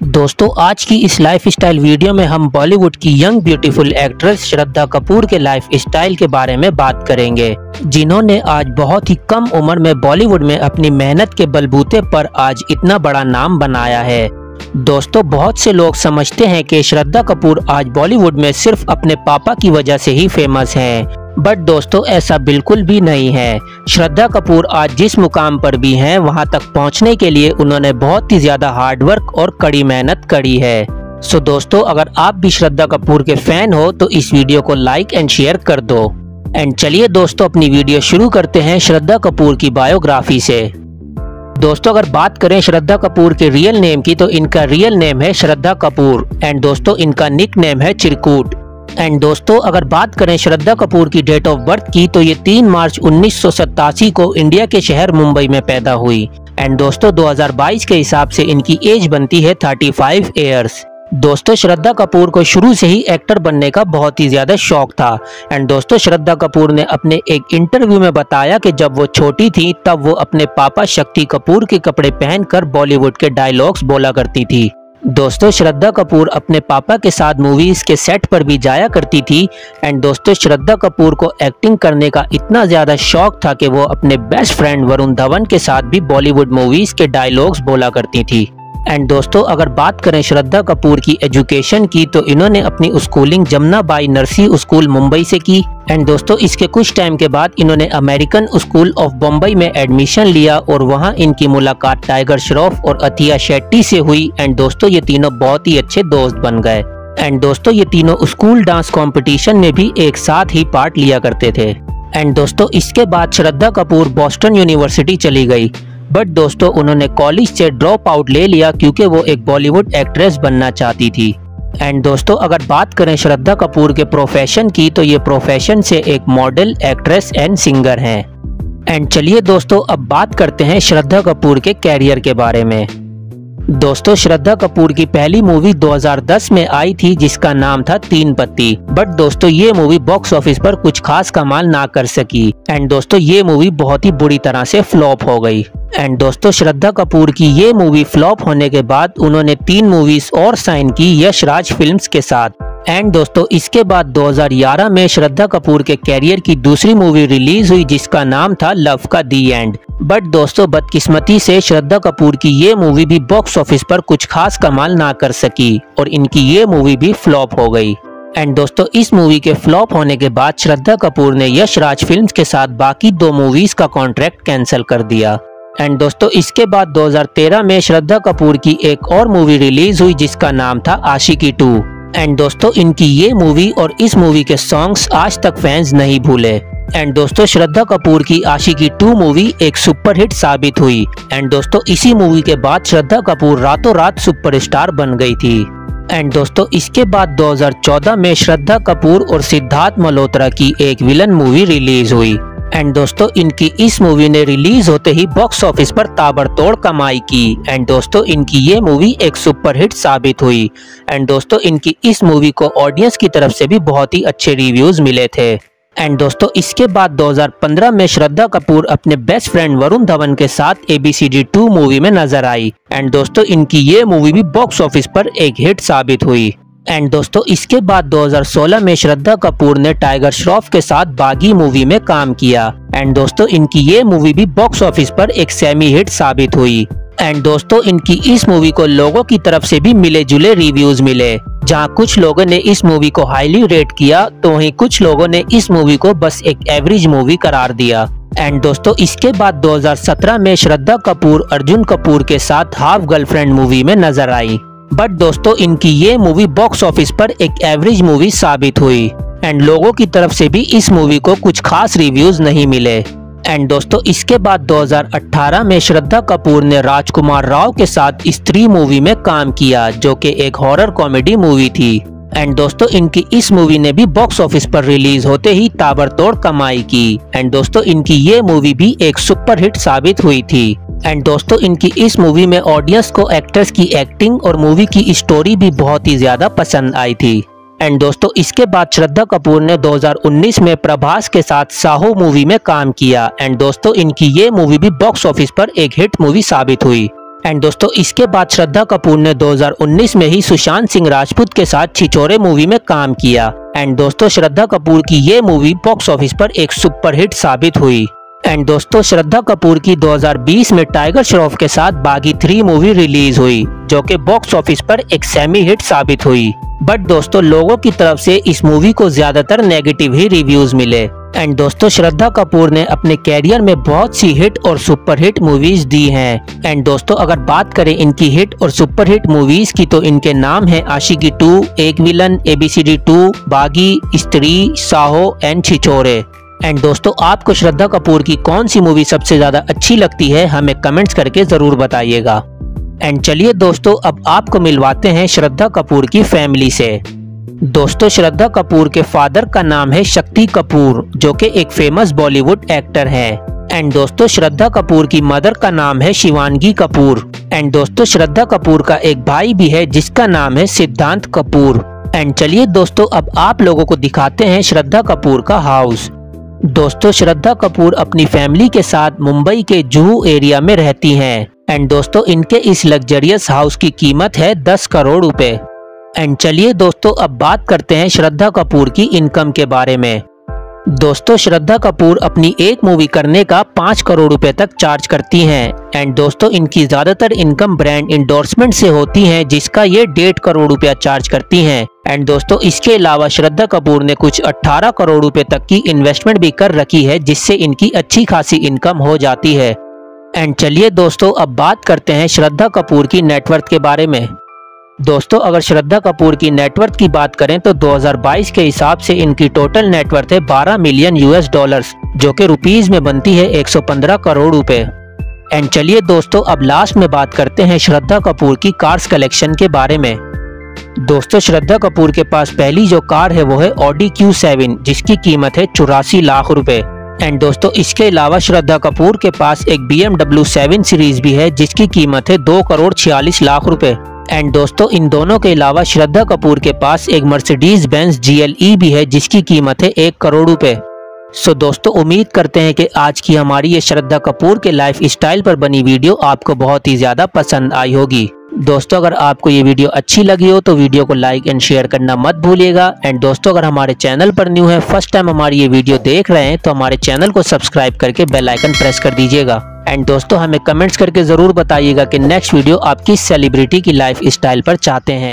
दोस्तों, आज की इस लाइफ स्टाइल वीडियो में हम बॉलीवुड की young beautiful actress Shraddha Kapoor के लाइफ स्टाइल के बारे में बात करेंगे, जिन्होंने आज बहुत ही कम उम्र में बॉलीवुड में अपनी मेहनत के बलबूते पर आज इतना बड़ा नाम बनाया है। दोस्तों, बहुत से लोग समझते हैं कि श्रद्धा कपूर आज बॉलीवुड में सिर्फ़ अपने पापा की वजह से ही फ़ेमस हैं। बट दोस्तों, ऐसा बिल्कुल भी नहीं है। श्रद्धा कपूर आज जिस मुकाम पर भी हैं, वहाँ तक पहुँचने के लिए उन्होंने बहुत ही ज़्यादा हार्डवर्क और कड़ी मेहनत करी है। सो दोस्तों, अगर आप भी श्रद्धा कपूर के फ़ैन हो तो इस वीडियो को लाइक एंड शेयर कर दो। एंड चलिए दोस्तों, अपनी वीडियो शुरू करते हैं श्रद्धा कपूर की बायोग्राफी से। दोस्तों, अगर बात करें श्रद्धा कपूर के रियल नेम की तो इनका रियल नेम है श्रद्धा कपूर। एंड दोस्तों, इनका निक नेम है चिरकूट। एंड दोस्तों, अगर बात करें श्रद्धा कपूर की डेट ऑफ़ बर्थ की तो ये 3 मार्च उन्नीस सौ सतासी को इंडिया के शहर मुंबई में पैदा हुई। एंड दोस्तों 2022 के हिसाब से इनकी एज बनती है 35 ईयर्स दोस्तों, श्रद्धा कपूर को शुरू से ही एक्टर बनने का बहुत ही ज़्यादा शौक था। एंड दोस्तों, श्रद्धा कपूर ने अपने एक इंटरव्यू में बताया कि जब वो छोटी थी, तब वो अपने पापा शक्ति कपूर के कपड़े पहनकर बॉलीवुड के डायलॉग्स बोला करती थी। दोस्तों, श्रद्धा कपूर अपने पापा के साथ मूवीज़ के सेट पर भी जाया करती थी एंड दोस्तों, श्रद्धा कपूर को एक्टिंग करने का इतना ज़्यादा शौक था कि वो अपने बेस्ट फ्रेंड वरुण धवन के साथ भी बॉलीवुड मूवीज़ के डायलॉग्स बोला करती थी। एंड दोस्तों, अगर बात करें श्रद्धा कपूर की एजुकेशन की तो इन्होंने अपनी स्कूलिंग जमुना बाई नरसी स्कूल मुंबई से की। एंड दोस्तों, इसके कुछ टाइम के बाद इन्होंने अमेरिकन स्कूल ऑफ़ बम्बई में एडमिशन लिया और वहाँ इनकी मुलाकात टाइगर श्रॉफ और अतिया शेट्टी से हुई। एंड दोस्तों, ये तीनों बहुत ही अच्छे दोस्त बन गए। एंड दोस्तों, ये तीनों स्कूल डांस कंपटीशन में भी एक साथ ही पार्ट लिया करते थे। एंड दोस्तों, इसके बाद श्रद्धा कपूर बॉस्टन यूनिवर्सिटी चली गई। बट दोस्तों, उन्होंने कॉलेज से ड्रॉप आउट ले लिया क्योंकि वो एक बॉलीवुड एक्ट्रेस बनना चाहती थी। एंड दोस्तों, अगर बात करें श्रद्धा कपूर के प्रोफेशन की तो ये प्रोफेशन से एक मॉडल एक्ट्रेस एंड सिंगर हैं। एंड चलिए दोस्तों, अब बात करते हैं श्रद्धा कपूर के कैरियर के बारे में। दोस्तों, श्रद्धा कपूर की पहली मूवी 2010 में आई थी, जिसका नाम था तीन पत्ती बट दोस्तों, ये मूवी बॉक्स ऑफ़िस पर कुछ खास कमाल ना कर सकी। एंड दोस्तों, ये मूवी बहुत ही बुरी तरह से फ्लॉप हो गई। एंड दोस्तों, श्रद्धा कपूर की ये मूवी फ्लॉप होने के बाद उन्होंने तीन मूवीज़ और साइन की यश राज फिल्म्स के साथ। एंड दोस्तों, इसके बाद 2011 में श्रद्धा कपूर के कैरियर की दूसरी मूवी रिलीज़ हुई, जिसका नाम था लव का दी एंड बट दोस्तों, बदकिस्मती से श्रद्धा कपूर की ये मूवी भी बॉक्स ऑफ़िस पर कुछ खास कमाल ना कर सकी और इनकी ये मूवी भी फ्लॉप हो गई. एंड दोस्तों, इस मूवी के फ्लॉप होने के बाद श्रद्धा कपूर ने यश राज फ़िल्म के साथ बाकी दो मूवीज़ का कॉन्ट्रैक्ट कैंसिल कर दिया. एंड दोस्तों, इसके बाद 2013 में श्रद्धा कपूर की एक और मूवी रिलीज़ हुई, जिसका नाम था आशिकी टू. एंड दोस्तों, इनकी ये मूवी और इस मूवी के सॉन्ग्स आज तक फैंस नहीं भूले। एंड दोस्तों, श्रद्धा कपूर की आशिकी टू मूवी एक सुपरहिट साबित हुई। एंड दोस्तों, इसी मूवी के बाद श्रद्धा कपूर रातों रात सुपरस्टार बन गई थी। एंड दोस्तों, इसके बाद 2014 में श्रद्धा कपूर और सिद्धार्थ मल्होत्रा की एक विलन मूवी रिलीज़ हुई। एंड दोस्तों, इनकी इस मूवी ने रिलीज़ होते ही बॉक्स ऑफ़िस पर ताबड़तोड़ कमाई की। एंड दोस्तों, इनकी ये मूवी एक सुपरहिट साबित हुई। एंड दोस्तों, इनकी इस मूवी को ऑडियंस की तरफ़ से भी बहुत ही अच्छे रिव्यूज़ मिले थे। एंड दोस्तों, इसके बाद 2015 में श्रद्धा कपूर अपने बेस्ट फ्रेंड वरुण धवन के साथ A B C D two movie में नज़र आई। एंड दोस्तों, इनकी ये मूवी भी बॉक्स ऑफ़िस पर एक हिट साबित हुई। एंड दोस्तों, इसके बाद 2016 में श्रद्धा कपूर ने टाइगर श्रॉफ के साथ बागी मूवी में काम किया। एंड दोस्तों, इनकी ये मूवी भी बॉक्स ऑफ़िस पर एक सेमी हिट साबित हुई। एंड दोस्तों, इनकी इस मूवी को लोगों की तरफ़ से भी मिले जुले रिव्यूज़ मिले। जहाँ कुछ लोगों ने इस मूवी को हाईली रेट किया तो वहीं कुछ लोगों ने इस मूवी को बस एक एवरेज मूवी करार दिया। एंड दोस्तों, इसके बाद 2017 में श्रद्धा कपूर, अर्जुन कपूर के साथ हाफ़ गर्लफ्रेंड मूवी में नज़र आई। बट दोस्तों, इनकी ये मूवी बॉक्स ऑफ़िस पर एक एवरेज मूवी साबित हुई। एंड लोगों की तरफ़ से भी इस मूवी को कुछ खास रिव्यूज़ नहीं मिले। एंड दोस्तों, इसके बाद 2018 में श्रद्धा कपूर ने राजकुमार राव के साथ स्त्री मूवी में काम किया, जो कि एक हॉरर कॉमेडी मूवी थी। एंड दोस्तों, इनकी इस मूवी ने भी बॉक्स ऑफ़िस पर रिलीज़ होते ही ताबड़तोड़ कमाई की। एंड दोस्तों, इनकी ये मूवी भी एक सुपरहिट साबित हुई थी। एंड दोस्तों, इनकी इस मूवी में ऑडियंस को एक्ट्रेस की एक्टिंग और मूवी की स्टोरी भी बहुत ही ज़्यादा पसंद आई थी। एंड दोस्तों, इसके बाद श्रद्धा कपूर ने 2019 में प्रभास के साथ साहू मूवी में काम किया। एंड दोस्तों, इनकी ये मूवी भी बॉक्स ऑफ़िस पर एक हिट मूवी साबित हुई। एंड दोस्तों, इसके बाद श्रद्धा कपूर ने 2019 में ही सुशांत सिंह राजपूत के साथ छिचोरे मूवी में काम किया। एंड दोस्तों, श्रद्धा कपूर की ये मूवी बॉक्स ऑफ़िस पर एक सुपरहिट साबित हुई। एंड दोस्तों, श्रद्धा कपूर की 2020 में टाइगर श्रॉफ के साथ बागी थ्री मूवी रिलीज़ हुई, जो कि बॉक्स ऑफ़िस पर एक सेमी हिट साबित हुई। बट दोस्तों, लोगों की तरफ़ से इस मूवी को ज़्यादातर नेगेटिव ही रिव्यूज़ मिले। एंड दोस्तों, श्रद्धा कपूर ने अपने कैरियर में बहुत सी हिट और सुपर हिट मूवीज़ दी हैं। एंड दोस्तों, अगर बात करें इनकी हिट और सुपर हिट मूवीज़ की तो इनके नाम है Aashiqui two, Ek Villain ABCD two, Baaghi, Stree, Saaho, and Chhichhore. And दोस्तों, आपको श्रद्धा कपूर की कौन सी मूवी सबसे ज़्यादा अच्छी लगती है, हमें कमेंट्स करके ज़रूर बताइएगा। एंड चलिए दोस्तों, अब आपको मिलवाते हैं श्रद्धा कपूर की फैमिली से। दोस्तों, श्रद्धा कपूर के फादर का नाम है शक्ति कपूर, जो कि एक फ़ेमस बॉलीवुड एक्टर है। एंड दोस्तों, श्रद्धा कपूर की मदर का नाम है शिवानगी कपूर। एंड दोस्तों, श्रद्धा कपूर का एक भाई भी है, जिसका नाम है सिद्धांत कपूर। एंड चलिए दोस्तों, अब आप लोगों को दिखाते हैं श्रद्धा कपूर का हाउस दोस्तों, श्रद्धा कपूर अपनी फैमिली के साथ मुंबई के जुहू एरिया में रहती हैं। एंड दोस्तों, इनके इस लग्जरियस हाउस की कीमत है दस करोड़ रुपए। एंड चलिए दोस्तों, अब बात करते हैं श्रद्धा कपूर की इनकम के बारे में। दोस्तों, श्रद्धा कपूर अपनी एक मूवी करने का पाँच करोड़ रुपए तक चार्ज करती हैं। एंड दोस्तों, इनकी ज़्यादातर इनकम ब्रांड इंडोर्समेंट से होती है, जिसका ये डेढ़ करोड़ रुपया चार्ज करती हैं। एंड दोस्तों, इसके अलावा श्रद्धा कपूर ने कुछ 18 करोड़ रुपए तक की इन्वेस्टमेंट भी कर रखी है, जिससे इनकी अच्छी खासी इनकम हो जाती है। एंड चलिए दोस्तों, अब बात करते हैं श्रद्धा कपूर की नेटवर्थ के बारे में। दोस्तों, अगर श्रद्धा कपूर की नेटवर्थ की बात करें तो 2022 के हिसाब से इनकी टोटल नेटवर्थ है 12 मिलियन यूएस डॉलर्स जो कि रुपीज़ में बनती है 115 करोड़ रुपए। एंड चलिए दोस्तों, अब लास्ट में बात करते हैं श्रद्धा कपूर की कार्स कलेक्शन के बारे में। दोस्तों, श्रद्धा कपूर के पास पहली जो कार है, वो है ऑडी क्यू सेवन, जिसकी कीमत है चौरासी लाख रुपए। एंड दोस्तों, इसके अलावा श्रद्धा कपूर के पास एक बी एमडब्ल्यू सेवन सीरीज़ भी है, जिसकी कीमत है दो करोड़ छियालीस लाख रुपए। एंड दोस्तों, इन दोनों के अलावा श्रद्धा कपूर के पास एक मर्सिडीज बेंस जी भी है, जिसकी कीमत है एक करोड़ रुपए। सो दोस्तों, उम्मीद करते हैं कि आज की हमारी ये श्रद्धा कपूर के लाइफ स्टाइल पर बनी वीडियो आपको बहुत ही ज़्यादा पसंद आई होगी। दोस्तों, अगर आपको ये वीडियो अच्छी लगी हो तो वीडियो को लाइक एंड शेयर करना मत भूलिएगा। एंड दोस्तों, अगर हमारे चैनल पर न्यू है फ़र्स्ट टाइम हमारी ये वीडियो देख रहे हैं तो हमारे चैनल को सब्सक्राइब करके बेलाइकन प्रेस कर दीजिएगा। एंड दोस्तों, हमें कमेंट्स करके ज़रूर बताइएगा कि नेक्स्ट वीडियो आप किस सेलिब्रिटी की लाइफ स्टाइल पर चाहते हैं।